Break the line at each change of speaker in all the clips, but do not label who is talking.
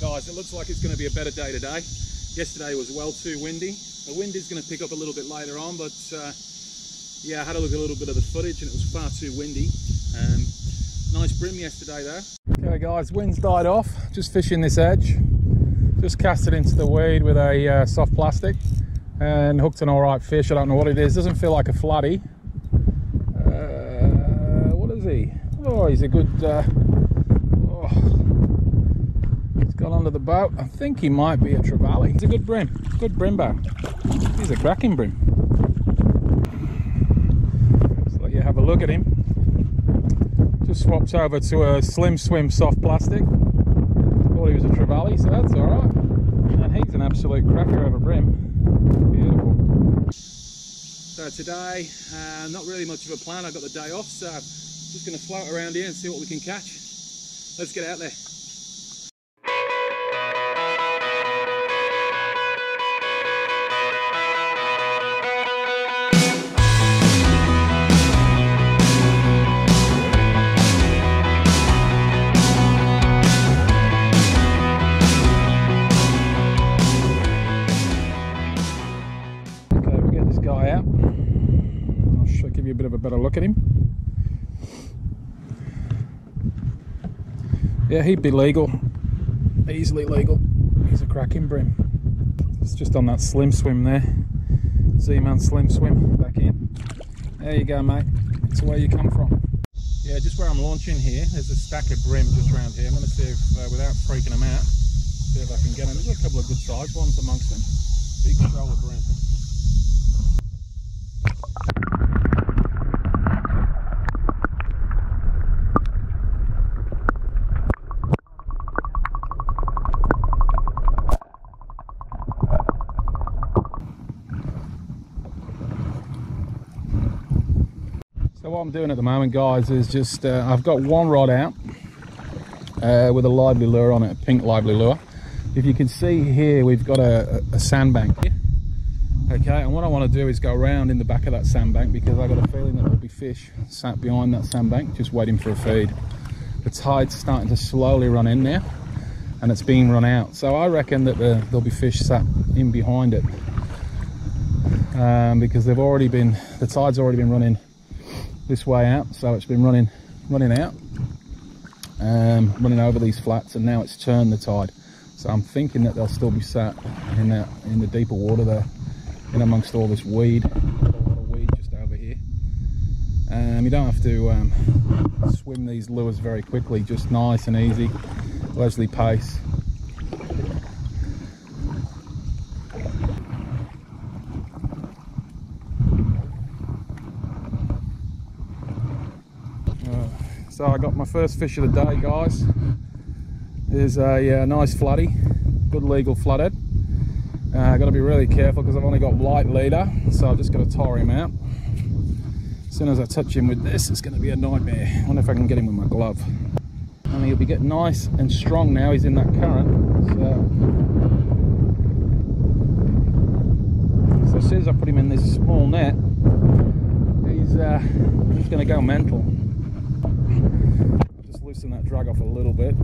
Guys, it looks like it's going to be a better day today. Yesterday was well too windy. The wind is going to pick up a little bit later on, but uh, yeah, I had a look at a little bit of the footage and it was far too windy. Um, nice bream yesterday though. Okay guys, wind's died off. Just fishing this edge. Just cast it into the weed with a uh, soft plastic and hooked an all right fish. I don't know what it is. Doesn't feel like a flatty. Uh, what is he? Oh, he's a good... Uh, got onto the boat. I think he might be a trevally. He's a good bream, good bream back. He's a cracking bream. Let's let you have a look at him. Just swapped over to a slim swim soft plastic. Thought he was a trevally, so that's all right. And he's an absolute cracker of a bream. Beautiful. So today, uh, not really much of a plan. I got the day off, so just going to float around here and see what we can catch. Let's get out there. Look at him. Yeah, he'd be legal. Easily legal. He's a cracking bream. It's just on that slim swim there. Z-Man slim swim back in. There you go, mate. That's where you come from. Yeah, just where I'm launching here, there's a stack of bream just around here. I'm going to see if, uh, without freaking them out, see if I can get them. There's a couple of good sized ones amongst them. Big shoulder bream. what I'm doing at the moment, guys, is just uh, I've got one rod out uh, with a lively lure on it, a pink lively lure. If you can see here, we've got a, a sandbank here. Okay, and what I want to do is go around in the back of that sandbank because I've got a feeling that there'll be fish sat behind that sandbank just waiting for a feed. The tide's starting to slowly run in now and it's being run out. So I reckon that the, there'll be fish sat in behind it um, because they've already been, the tide's already been running this way out. So it's been running running out um, running over these flats and now it's turned the tide. So I'm thinking that they'll still be sat in that in the deeper water there in amongst all this weed. A lot of weed just over here. Um, you don't have to um, swim these lures very quickly just nice and easy. Leisurely pace So I got my first fish of the day, guys. There's a uh, nice floody, good legal flathead. Uh, got to be really careful because I've only got light leader, so I've just got to tire him out. As soon as I touch him with this, it's going to be a nightmare. I wonder if I can get him with my glove. And he'll be getting nice and strong now. He's in that current. So, so as soon as I put him in this small net, he's, uh, he's going to go mental loosen that drag off a little bit,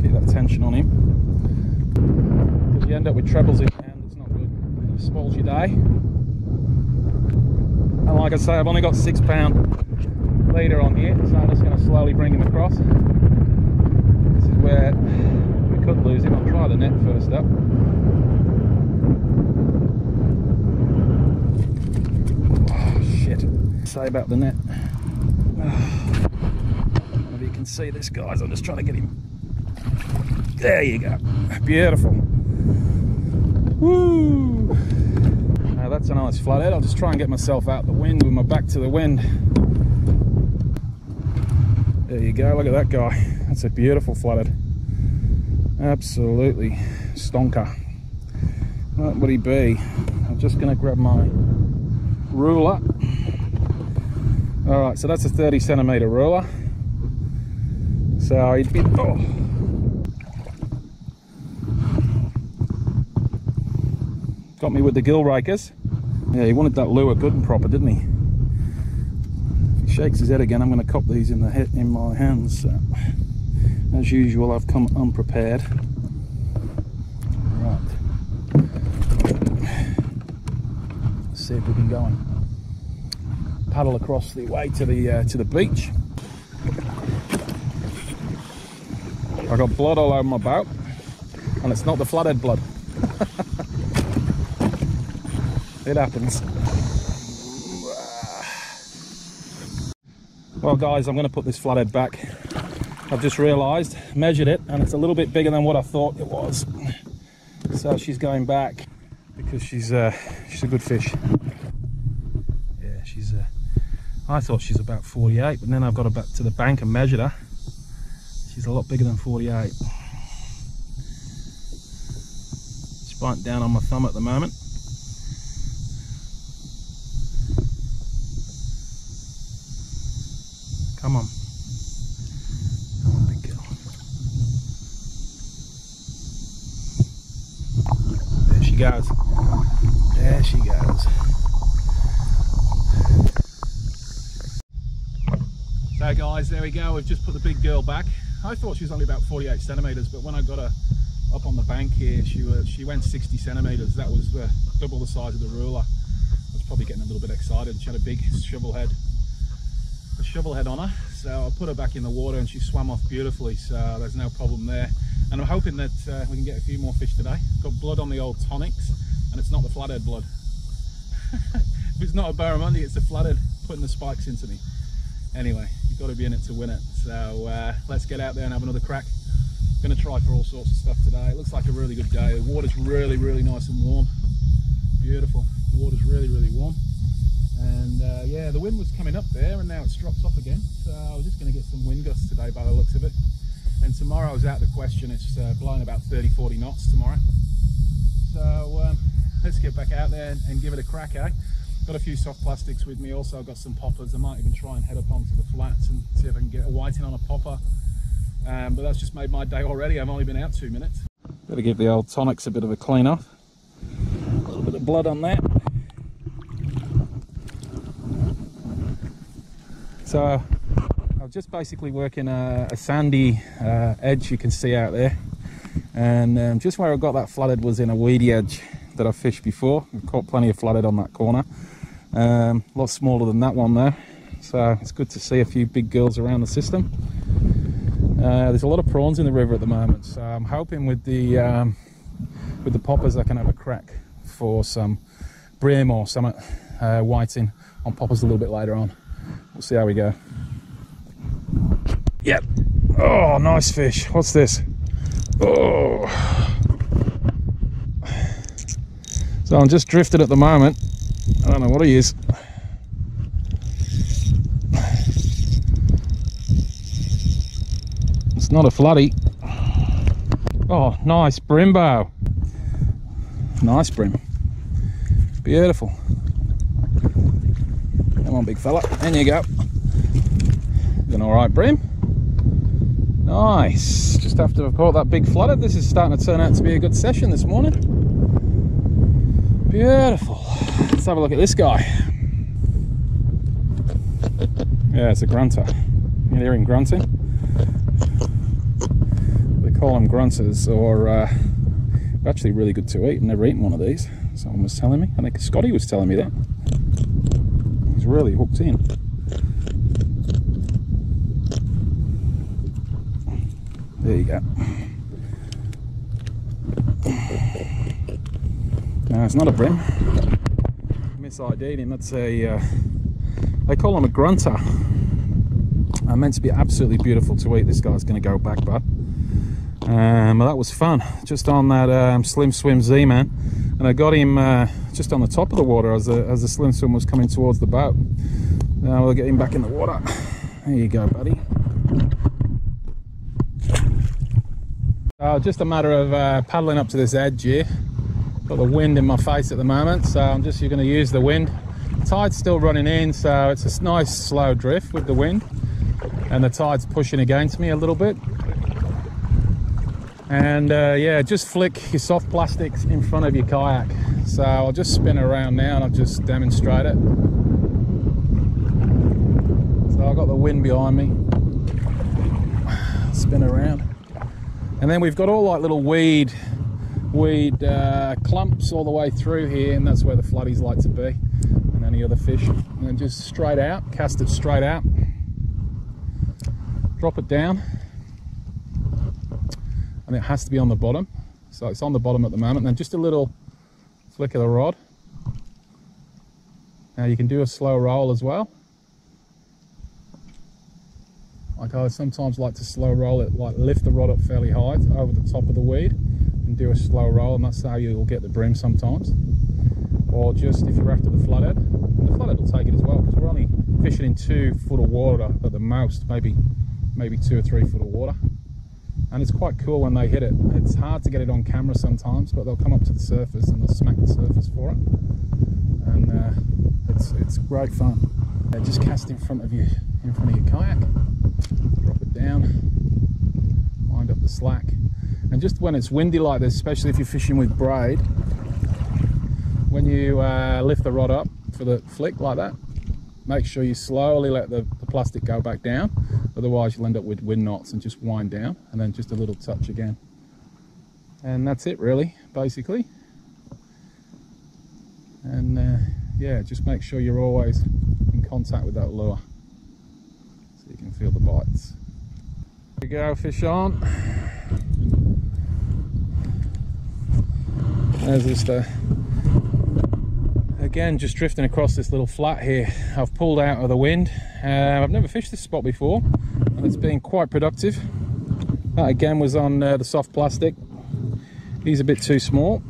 keep that tension on him. Because you end up with trebles in your hand, it's not good. It spoils your day. And like I say, I've only got six pound leader on here, so I'm just going to slowly bring him across. This is where we could lose him. I'll try the net first up. Oh, shit. Say about the net see this, guys. I'm just trying to get him. There you go. Beautiful. Woo! Now that's a nice flathead. I'll just try and get myself out the wind with my back to the wind. There you go. Look at that guy. That's a beautiful flathead. Absolutely stonker. What would he be? I'm just going to grab my ruler. All right, so that's a 30 centimeter ruler se avitvittua. Oh. Got me with the gill rakers. Yeah, he wanted that lure good and proper, didn't he? If he shakes his head again, I'm going to cop these in the head, in my hands. So, as usual, I've come unprepared. Right. Let's see if we can go and paddle across the way to the uh, to the beach. I got blood all over my boat, and it's not the flathead blood. it happens. Well guys, I'm going to put this flathead back. I've just realised, measured it, and it's a little bit bigger than what I thought it was. So she's going back because she's uh, she's a good fish. Yeah, she's. Uh, I thought she's about 48, but then I've got her back to the bank and measured her. She's a lot bigger than 48. She's biting down on my thumb at the moment. Come on. Come on, big girl. There she goes. There she goes. So guys, there we go. We've just put the big girl back. I thought she was only about 48 centimeters, but when I got her up on the bank here, she was she went 60 centimeters. That was uh, double the size of the ruler. I was probably getting a little bit excited. She had a big shovel head, a shovel head on her. So I put her back in the water and she swam off beautifully. So there's no problem there. And I'm hoping that uh, we can get a few more fish today. Got blood on the old tonics, and it's not the flathead blood. if it's not a barramundi, it's the flathead putting the spikes into me. Anyway, you've got to be in it to win it. So uh, let's get out there and have another crack. Going to try for all sorts of stuff today. It looks like a really good day. The water's really, really nice and warm. Beautiful. The water's really, really warm. And uh, yeah, the wind was coming up there and now it's dropped off again. So we're just going to get some wind gusts today by the looks of it. And tomorrow is out of the question. It's uh, blowing about 30, 40 knots tomorrow. So um, let's get back out there and, and give it a crack, eh? Got a few soft plastics with me also, I've got some poppers. I might even try and head up onto the flats and see if I can get a whiting on a popper. Um, but that's just made my day already. I've only been out two minutes. Better give the old tonics a bit of a clean off. A little bit of blood on that. So I'm just basically working a, a sandy uh, edge you can see out there. And um, just where I got that flooded was in a weedy edge that I've fished before. I've caught plenty of flooded on that corner. Um, a lot smaller than that one there. So it's good to see a few big girls around the system. Uh, there's a lot of prawns in the river at the moment, so I'm hoping with the um, with the poppers I can have a crack for some bream or some uh, whiting on poppers a little bit later on. We'll see how we go. Yep. Oh, nice fish. What's this? Oh. So I'm just drifted at the moment. I don't know what he is. It's not a floody. Oh, nice brimbo. Nice bream. Beautiful. Come on, big fella. In you go. Doing all right, bream. Nice. Just after I've caught that big flooded, this is starting to turn out to be a good session this morning. Beautiful. Let's have a look at this guy. Yeah, it's a grunter. You hear him grunting? They call them grunters, or uh, actually really good to eat. I've never eaten one of these. Someone was telling me. I think Scotty was telling me that. He's really hooked in. There you go. It's not a bream. Misid'd him. That's a. Uh, they call him a grunter. Uh, meant to be absolutely beautiful to eat. This guy's going to go back, but um, well, that was fun. Just on that um, Slim Swim Z-Man, and I got him uh, just on the top of the water as the as the Slim Swim was coming towards the boat. Now we'll get him back in the water. There you go, buddy. Uh, just a matter of uh, paddling up to this edge here. Got the wind in my face at the moment, so I'm just going to use the wind. Tide's still running in, so it's a nice slow drift with the wind. And the tide's pushing against me a little bit. And uh, yeah, just flick your soft plastics in front of your kayak. So I'll just spin around now and I'll just demonstrate it. So I've got the wind behind me. Spin around. And then we've got all like little weed weed uh, clumps all the way through here and that's where the floodies like to be and any other fish. And then just straight out cast it straight out. Drop it down. And it has to be on the bottom. So it's on the bottom at the moment. And then just a little flick of the rod. Now you can do a slow roll as well. Like I sometimes like to slow roll it like lift the rod up fairly high over the top of the weed and do a slow roll and that's how you'll get the bream sometimes. Or just if you're after the flathead the flathead will take it as well because we're only fishing in two foot of water at the most maybe maybe two or three foot of water. And it's quite cool when they hit it. It's hard to get it on camera sometimes but they'll come up to the surface and they'll smack the surface for it. And uh, it's it's great fun. Uh, just cast in front of you in front of your kayak. Drop it down. Wind up the slack and just when it's windy like this especially if you're fishing with braid when you uh, lift the rod up for the flick like that make sure you slowly let the, the plastic go back down. Otherwise you'll end up with wind knots and just wind down and then just a little touch again. And that's it really basically. And uh, yeah just make sure you're always in contact with that lure so you can feel the bites. We go fish on there's just again just drifting across this little flat here. I've pulled out of the wind. Uh, I've never fished this spot before and it's been quite productive. That again was on uh, the soft plastic. He's a bit too small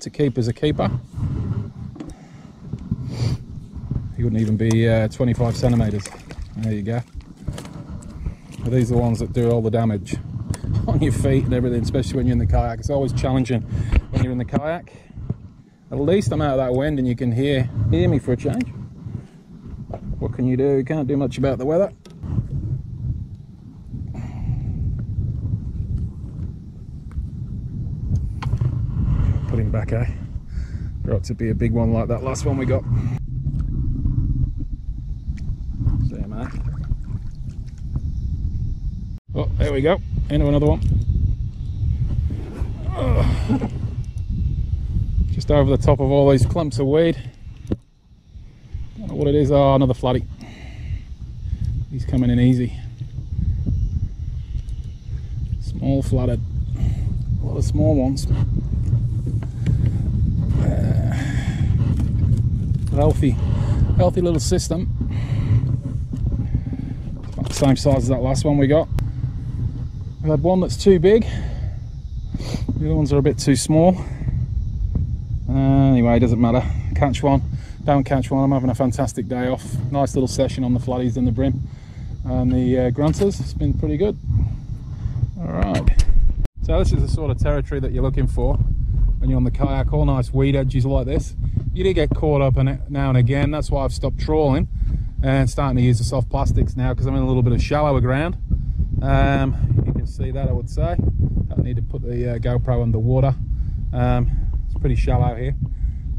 to keep as a keeper. He wouldn't even be uh, 25 centimeters. There you go. These are the ones that do all the damage on your feet and everything especially when you're in the kayak it's always challenging when you're in the kayak at least I'm out of that wind and you can hear hear me for a change. What can you do? You can't do much about the weather. Put him back, eh? Ought to be a big one like that last one we got. See you, man. Oh, there we go. Into another one. Just over the top of all these clumps of weed. Don't know what it is. Oh, another floody. He's coming in easy. Small flooded. A lot of small ones. Uh, healthy, healthy little system. About the same size as that last one we got. We had one that's too big. The other ones are a bit too small. Uh, anyway, it doesn't matter. Catch one, don't catch one. I'm having a fantastic day off. Nice little session on the floodies and the bream and the uh, grunters. It's been pretty good. All right. So this is the sort of territory that you're looking for when you're on the kayak. All nice weed edges like this. You do get caught up in it now and again. That's why I've stopped trawling and starting to use the soft plastics now because I'm in a little bit of shallower ground. Um, can see that I would say. I need to put the uh, GoPro underwater. Um, it's pretty shallow here.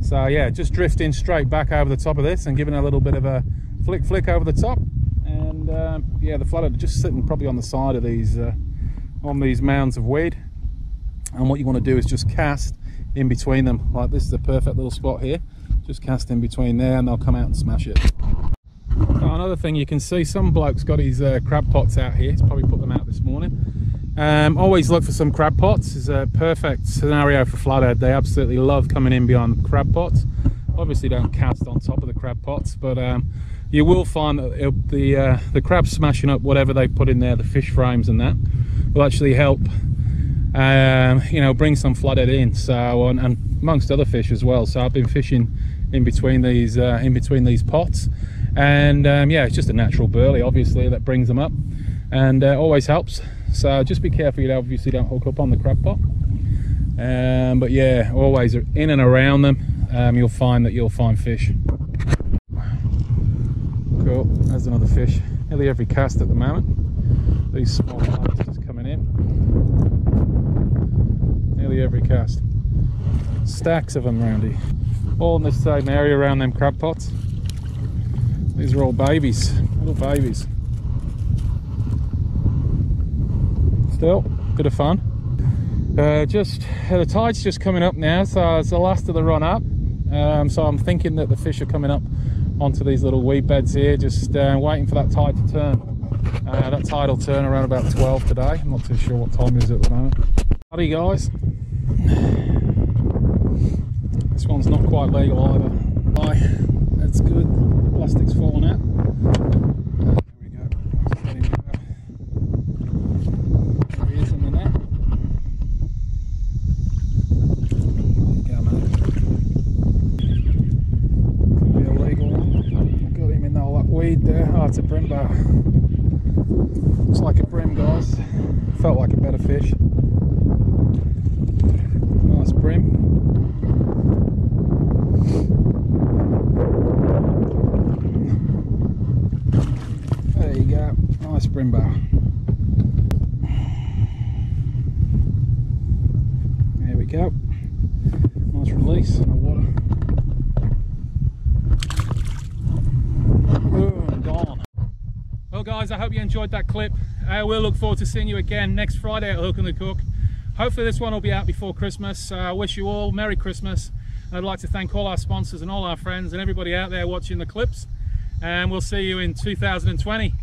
So yeah, just drifting straight back over the top of this and giving a little bit of a flick flick over the top. And um, yeah, the flooded just sitting probably on the side of these, uh, on these mounds of weed. And what you want to do is just cast in between them. Like this is a perfect little spot here. Just cast in between there and they'll come out and smash it. Now, another thing you can see, some bloke's got his uh, crab pots out here. He's probably put them out this morning um, always look for some crab pots. It's a perfect scenario for flathead. They absolutely love coming in beyond crab pots. Obviously don't cast on top of the crab pots, but um, you will find that the, uh, the crab smashing up whatever they put in there, the fish frames and that, will actually help um, you know, bring some flathead in. So, and, and, amongst other fish as well. So I've been fishing in between these, uh, in between these pots. And um, yeah, it's just a natural burley, obviously, that brings them up and uh, always helps so just be careful you obviously don't hook up on the crab pot. Um, but yeah always in and around them. Um, you'll find that you'll find fish. Cool there's another fish. Nearly every cast at the moment. These small ones just coming in. Nearly every cast. Stacks of them around here. All in this same area around them crab pots. These are all babies little babies still bit of fun Uh, just the tide's just coming up now, so it's the last of the run up. Um, so I'm thinking that the fish are coming up onto these little weed beds here, just uh, waiting for that tide to turn. Uh, that tide will turn around about 12 today. I'm not too sure what time it is at the moment. Howdy guys. This one's not quite legal either. Bye. That's good. The plastic's fallen out. weed there. Oh, it's a brimbow. Looks like a bream, guys. Felt like a better fish. Nice bream. There you go. Nice brimbow. There we go. Nice release in the water. Gone. Oh guys, I hope you enjoyed that clip. Uh, we'll look forward to seeing you again next Friday at Hook and the Cook. Hopefully this one will be out before Christmas. Uh, I wish you all Merry Christmas. I'd like to thank all our sponsors and all our friends and everybody out there watching the clips. And we'll see you in 2020.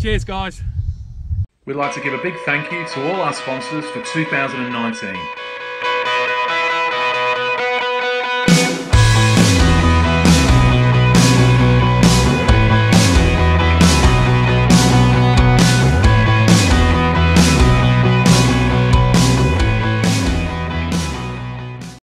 Cheers, guys. We'd like to give a big thank you to all our sponsors for 2019.